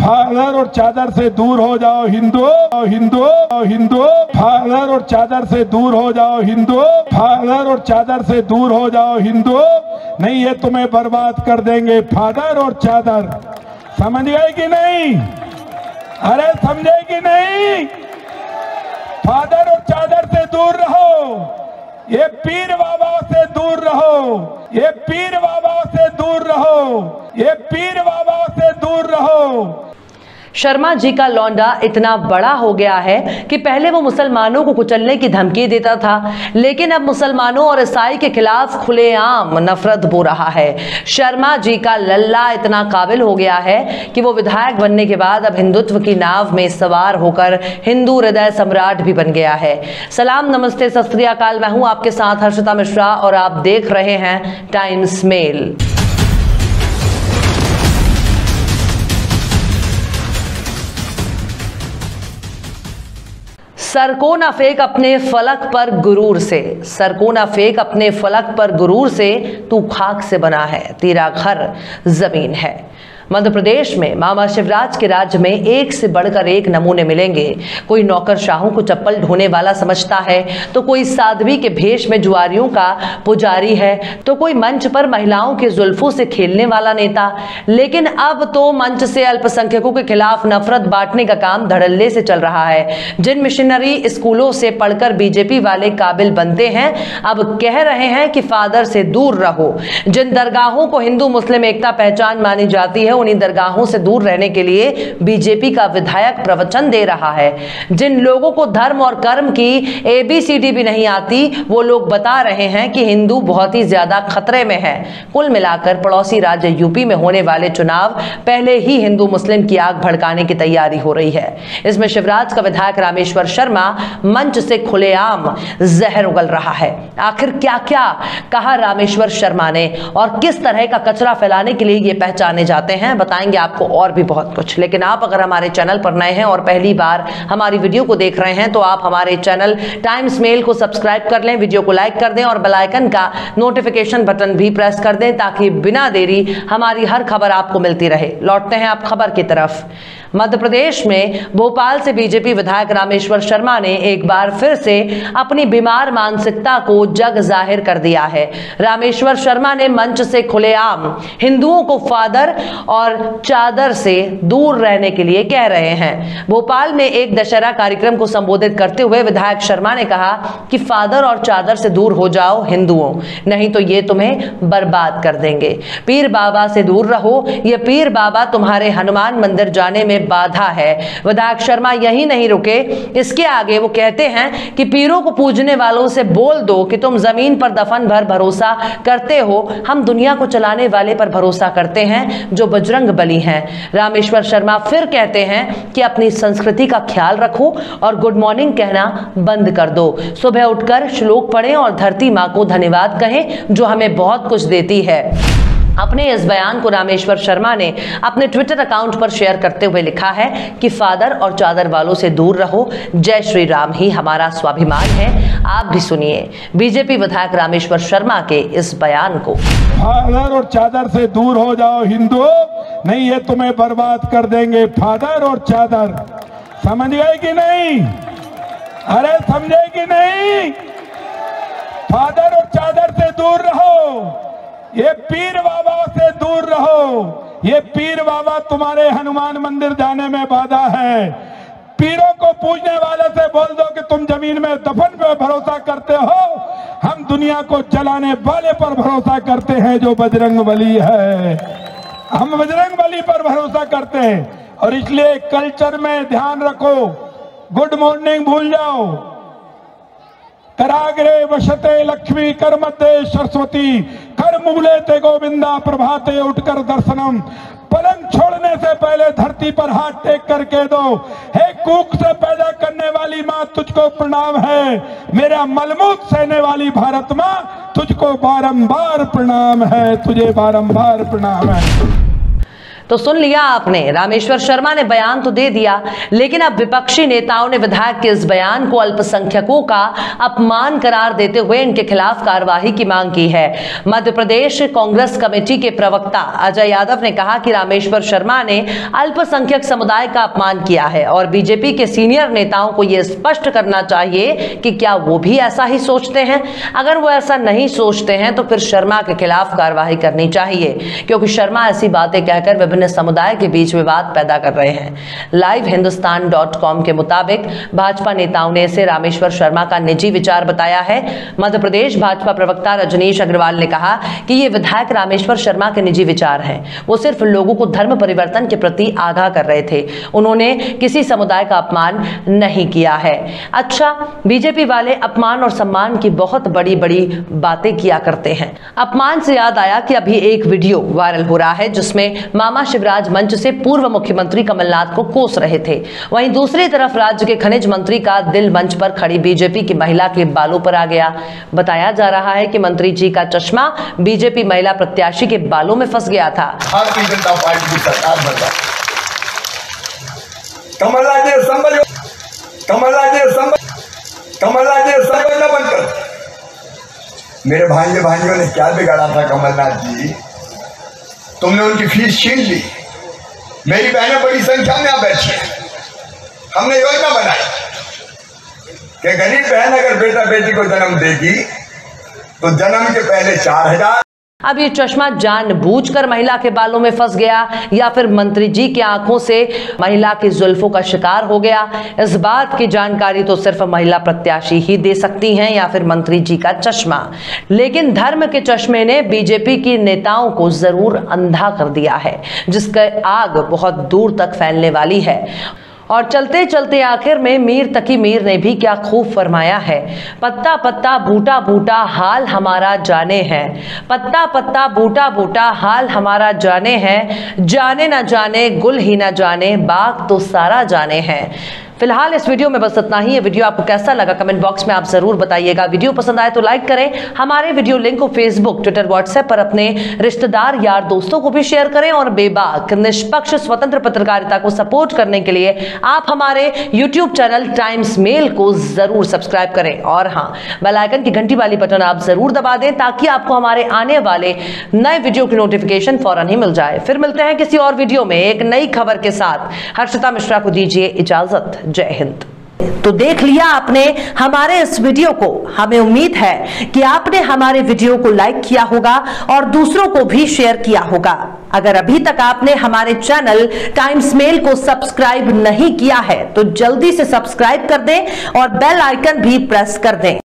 Father और चादर से दूर हो जाओ हिंदू हिंदू हिंदू। फादर और चादर से दूर हो जाओ हिंदू, फादर और चादर से दूर हो जाओ हिंदू। नहीं, ये तुम्हें बर्बाद कर देंगे फादर और चादर। समझ गए कि नहीं? अरे, समझे कि नहीं? फादर और चादर से दूर रहो। ये पीर बाबा से दूर रहो। ये पीर बाबा से दूर रहो। ये पीर बाबा से दूर रहो। शर्मा जी का लौंडा इतना बड़ा हो गया है कि पहले वो मुसलमानों को कुचलने की धमकी देता था। लेकिन अब मुसलमानों और ईसाई के खिलाफ खुलेआम नफरत बो रहा है। शर्मा जी का लल्ला इतना काबिल हो गया है कि वो विधायक बनने के बाद अब हिंदुत्व की नाव में सवार होकर हिंदू हृदय सम्राट भी बन गया है। सलाम, नमस्ते, सत मैं हूँ आपके साथ हर्षिता मिश्रा और आप देख रहे हैं टाइम्स मेल। सरकोना फेंक अपने फलक पर गुरूर से। सरकोना फेंक अपने फलक पर गुरूर से तू खाक से बना है, तेरा घर ज़मीन है। मध्य प्रदेश में मामा शिवराज के राज्य में एक से बढ़कर एक नमूने मिलेंगे। कोई नौकर नौकरशाहों को चप्पल ढोने वाला समझता है तो कोई साध्वी के भेष में जुआरियों का पुजारी है तो कोई मंच पर महिलाओं के जुल्फों से खेलने वाला नेता। लेकिन अब तो मंच से अल्पसंख्यकों के खिलाफ नफरत बांटने का काम धड़ल्ले से चल रहा है। जिन मिशनरी स्कूलों से पढ़कर बीजेपी वाले काबिल बनते हैं, अब कह रहे हैं कि फादर से दूर रहो। जिन दरगाहों को हिंदू मुस्लिम एकता पहचान मानी जाती है उन्हीं दरगाहों से दूर रहने के लिए बीजेपी का विधायक प्रवचन दे रहा है। जिन लोगों को धर्म और कर्म की एबीसीडी भी नहीं आती, वो लोग बता रहे हैं कि हिंदू बहुत ही ज़्यादा खतरे में है। कुल मिलाकर पड़ोसी राज्य यूपी में होने वाले चुनाव पहले ही हिंदू मुस्लिम की आग भड़काने की तैयारी हो रही है। इसमें शिवराज का विधायक रामेश्वर शर्मा मंच से खुलेआम जहर उगल रहा है। आखिर क्या क्या कहा रामेश्वर शर्मा ने और किस तरह का कचरा फैलाने के लिए ये पहचाने जाते हैं? हैं, बताएँगे आपको और भी बहुत कुछ। लेकिन आप अगर हमारे चैनल पर नए हैं और पहली बार हमारी वीडियो को देख रहे हैं तो आप हमारे चैनल टाइम्स मेल को सब्सक्राइब कर लें, वीडियो को लाइक कर दें और बेलाइकन का नोटिफिकेशन बटन भी प्रेस कर दें, ताकि बिना देरी हमारी हर खबर आपको मिलती रहे। लौटते हैं आप खबर की तरफ़। मध्य प्रदेश में भोपाल से बीजेपी विधायक रामेश्वर शर्मा ने एक बार फिर से अपनी बीमार मानसिकता को जग ज़ाहिर कर दिया है। रामेश्वर शर्मा ने मंच से खुलेआम हिंदुओं को फादर और चादर से दूर रहने के लिए कह रहे हैं। भोपाल में एक दशहरा कार्यक्रम को संबोधित करते हुए विधायक शर्मा ने कहा कि फादर और चादर से दूर हो जाओ हिंदुओं, नहीं तो ये तुम्हें बर्बाद कर देंगे। पीर बाबा से दूर रहो, ये पीर बाबा तुम्हारे हनुमान मंदिर जाने में बाधा है। विधायक शर्मा यही नहीं रुके। इसके आगे वो कहते हैं कि पीरों को पूजने वालों से बोल दो कि तुम ज़मीन पर दफन भर भरोसा करते हो। हम दुनिया को चलाने वाले पर भरोसा करते हैं, जो बजरंग बली हैं। रामेश्वर शर्मा फिर कहते हैं कि अपनी संस्कृति का ख्याल रखो और गुड मॉर्निंग कहना बंद कर दो। सुबह उठकर श्लोक पढ़ें और धरती माँ को धन्यवाद कहें, जो हमें बहुत कुछ देती है। अपने इस बयान को रामेश्वर शर्मा ने अपने ट्विटर अकाउंट पर शेयर करते हुए लिखा है कि फादर और चादर वालों से दूर रहो। जय श्री राम ही हमारा स्वाभिमान है। आप भी सुनिए बीजेपी विधायक रामेश्वर शर्मा के इस बयान को। फादर और चादर से दूर हो जाओ हिंदू। नहीं, ये तुम्हें बर्बाद कर देंगे। फादर और चादर, समझ गए कि नहीं? अरे, समझे कि नहीं? फादर और चादर से दूर रहो। ये पीर बाबा से दूर रहो। ये पीर बाबा तुम्हारे हनुमान मंदिर जाने में बाधा है। पीरों को पूजने वाले से बोल दो कि तुम ज़मीन में दफन पे भरोसा करते हो। हम दुनिया को चलाने वाले पर भरोसा करते हैं जो बजरंग बली है। हम बजरंग बली पर भरोसा करते हैं। और इसलिए कल्चर में ध्यान रखो। गुड मॉर्निंग भूल जाओ। कराग्रे वशते लक्ष्मी कर मध्य सरस्वती। मूले ते गोविंदा प्रभाते उठकर दर्शनम। पलंग छोड़ने से पहले धरती पर हाथ टेक करके दो। हे कुक से पैदा करने वाली माँ, तुझको प्रणाम है। मेरा मलमूत सहने वाली भारत माँ, तुझको बारंबार प्रणाम है। तुझे बारंबार प्रणाम है। तो सुन लिया आपने, रामेश्वर शर्मा ने बयान तो दे दिया, लेकिन अब विपक्षी नेताओं ने विधायक के इस बयान को अल्पसंख्यकों का अपमान करार देते हुए इनके खिलाफ कार्रवाई की मांग की है। मध्य प्रदेश कांग्रेस कमेटी के प्रवक्ता अजय यादव ने कहा कि रामेश्वर शर्मा ने अल्पसंख्यक समुदाय का अपमान किया है और बीजेपी के सीनियर नेताओं को यह स्पष्ट करना चाहिए कि क्या वो भी ऐसा ही सोचते हैं? अगर वो ऐसा नहीं सोचते हैं तो फिर शर्मा के खिलाफ कार्रवाई करनी चाहिए, क्योंकि शर्मा ऐसी बातें कहकर विभिन्न समुदाय के बीच विवाद पैदा कर रहे हैं। लाइव हिंदुस्तान डॉट कॉम के मुताबिक भाजपा नेताओं ने इसे रामेश्वर शर्मा का निजी विचार बताया है। मध्य प्रदेश भाजपा प्रवक्ता रजनीश अग्रवाल ने कहा कि ये विधायक रामेश्वर शर्मा के निजी विचार हैं। वो सिर्फ़ लोगों को धर्म परिवर्तन के प्रति आगाह कर रहे थे। उन्होंने किसी समुदाय का अपमान नहीं किया है। अच्छा बीजेपी वाले अपमान और सम्मान की बहुत बड़ी बड़ी बातें किया करते हैं। अपमान से याद आया कि अभी एक वीडियो वायरल हो रहा है, जिसमें मामा शिवराज मंच से पूर्व मुख्यमंत्री कमलनाथ को कोस रहे थे। वहीं दूसरी तरफ़ राज्य के खनिज मंत्री का दिल मंच पर खड़ी बीजेपी की महिला के बालों पर आ गया। बताया जा रहा है कि मंत्री जी का चश्मा बीजेपी महिला प्रत्याशी के बालों में फंस गया था। कमलनाथ जी मेरे भांजे भांजियों ने क्या बिगाड़ा था कमलनाथ जी? तुमने उनकी फ़ीस छीन ली। मेरी बहनें बड़ी संख्या में आप बैठी हमने योजना बनाई कि गरीब बहन अगर बेटा बेटी को जन्म देगी तो जन्म के पहले चार हज़ार अब ये चश्मा जानबूझकर महिला के बालों में फंस गया या फिर मंत्री जी की आँखों से महिला की जुल्फों का शिकार हो गया। इस बात की जानकारी तो सिर्फ़ महिला प्रत्याशी ही दे सकती हैं या फिर मंत्री जी का चश्मा। लेकिन धर्म के चश्मे ने बीजेपी की नेताओं को ज़रूर अंधा कर दिया है, जिसका आग बहुत दूर तक फैलने वाली है। और चलते चलते आखिर में मीर तकी मीर ने भी क्या खूब फरमाया है। पत्ता पत्ता, बूटा बूटा, हाल हमारा जाने हैं। पत्ता पत्ता, बूटा बूटा, हाल हमारा जाने हैं। जाने ना जाने, गुल ही ना जाने, बाग तो सारा जाने हैं। फ़िलहाल इस वीडियो में बस इतना ही। ये वीडियो आपको कैसा लगा कमेंट बॉक्स में आप ज़रूर बताइएगा। वीडियो पसंद आए तो लाइक करें। हमारे वीडियो लिंक को फेसबुक ट्विटर व्हाट्सएप पर अपने रिश्तेदार, यार दोस्तों को भी शेयर करें और बेबाक, निष्पक्ष, स्वतंत्र पत्रकारिता को सपोर्ट करने के लिए आप हमारे यूट्यूब चैनल टाइम्स मेल को ज़रूर सब्सक्राइब करें। और हाँ बेलाइकन की घंटी वाली बटन आप ज़रूर दबा दें ताकि आपको हमारे आने वाले नए वीडियो की नोटिफिकेशन फ़ौरन ही मिल जाए। फिर मिलते हैं किसी और वीडियो में एक नई खबर के साथ। हर्षिता मिश्रा को दीजिए इजाज़त। जय हिंद। तो देख लिया आपने हमारे इस वीडियो को। हमें उम्मीद है कि आपने हमारे वीडियो को लाइक किया होगा और दूसरों को भी शेयर किया होगा। अगर अभी तक आपने हमारे चैनल टाइम्स मेल को सब्सक्राइब नहीं किया है तो जल्दी से सब्सक्राइब कर दें और बेल आइकन भी प्रेस कर दें।